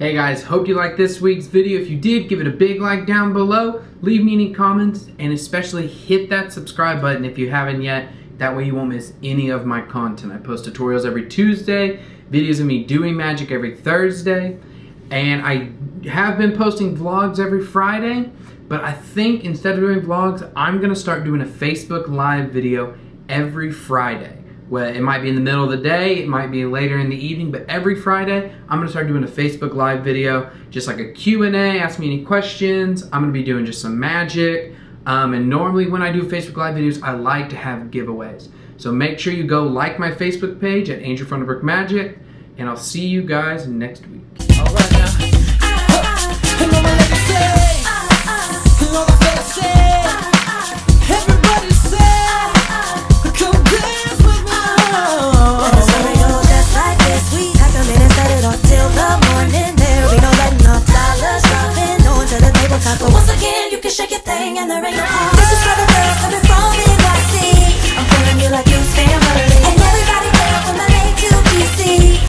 Hey guys, hope you liked this week's video. If you did, give it a big like down below. Leave me any comments and especially hit that subscribe button if you haven't yet. That way you won't miss any of my content. I post tutorials every Tuesday, videos of me doing magic every Thursday, and I have been posting vlogs every Friday, but I think instead of doing vlogs, I'm gonna start doing a Facebook Live video every Friday. Well, it might be in the middle of the day, it might be later in the evening, but every Friday, I'm gonna start doing a Facebook Live video, just like a Q&A, ask me any questions. I'm gonna be doing just some magic. Um, and normally when I do Facebook Live videos, I like to have giveaways. So make sure you go like my Facebook page at Andrew Funderburk Magic, and I'll see you guys next week. All right to the tabletop.